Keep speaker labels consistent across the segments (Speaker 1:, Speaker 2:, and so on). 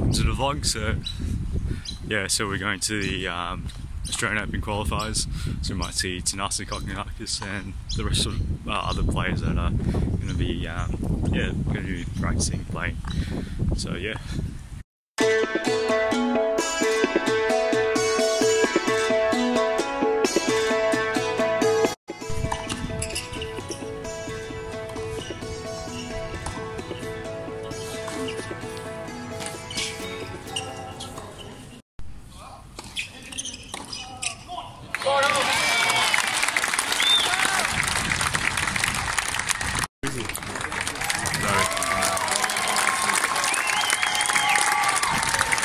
Speaker 1: vlog. So yeah, so we're going to the um, Australian Open qualifiers. So we might see Thanasi Kokkinakis and the rest of uh, other players that are going to be um, yeah going to be practicing playing. So yeah.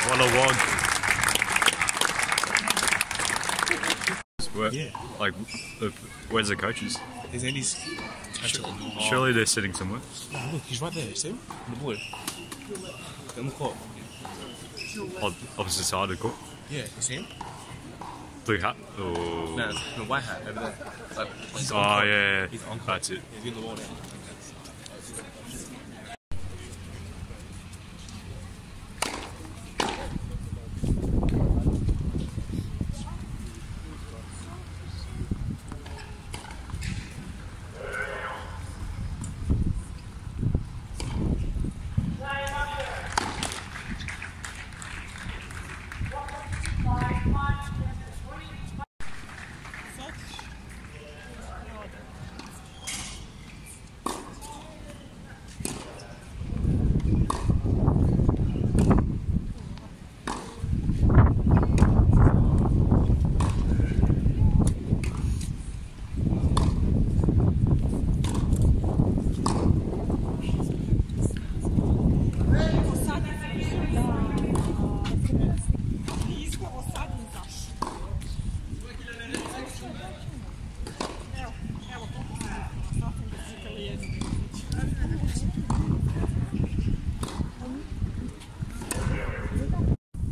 Speaker 1: 101.
Speaker 2: Yeah.
Speaker 1: Like, where's the coaches?
Speaker 2: Is any? Surely,
Speaker 1: surely they're sitting somewhere.
Speaker 2: No, look, he's right there. See him? The blue. On the court.
Speaker 1: Oh, opposite side of the court?
Speaker 2: Yeah, you see him?
Speaker 1: Blue hat? or?
Speaker 2: No, the white hat over there. Like,
Speaker 1: oh, yeah, yeah.
Speaker 2: He's on court.
Speaker 1: That's it.
Speaker 2: He's in the wall now.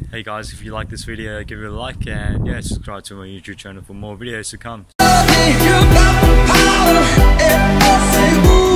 Speaker 1: Hey guys, if you like this video, give it a like and yeah, subscribe to my YouTube channel for more videos to come.